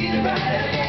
be.